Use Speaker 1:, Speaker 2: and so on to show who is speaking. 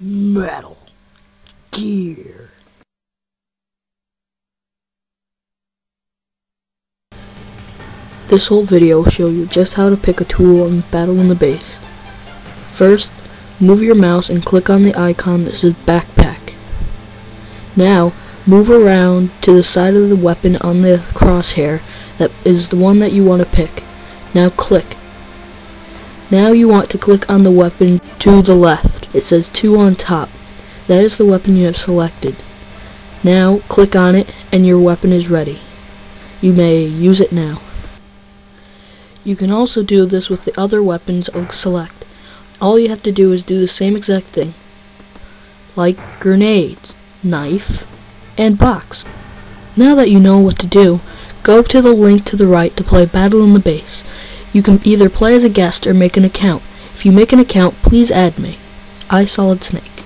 Speaker 1: Metal Gear. This whole video will show you just how to pick a tool and battle in the base. First, move your mouse and click on the icon that says backpack. Now, move around to the side of the weapon on the crosshair that is the one that you want to pick. Now click. Now you want to click on the weapon to the left. It says 2 on top. That is the weapon you have selected. Now click on it and your weapon is ready. You may use it now. You can also do this with the other weapons of select. All you have to do is do the same exact thing. Like grenades, knife, and box. Now that you know what to do, go to the link to the right to play Battle in the Base. You can either play as a guest or make an account. If you make an account, please add me. I Solid Snake.